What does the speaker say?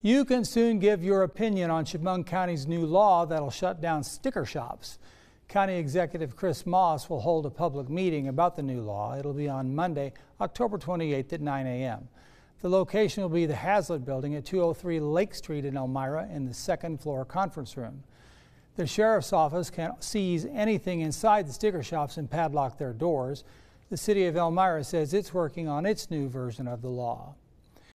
You can soon give your opinion on Chemung County's new law that'll shut down sticker shops. County Executive Chris Moss will hold a public meeting about the new law. It'll be on Monday, October 28th at 9 a.m. The location will be the Hazlett Building at 203 Lake Street in Elmira in the second floor conference room. The sheriff's office can seize anything inside the sticker shops and padlock their doors. The city of Elmira says it's working on its new version of the law.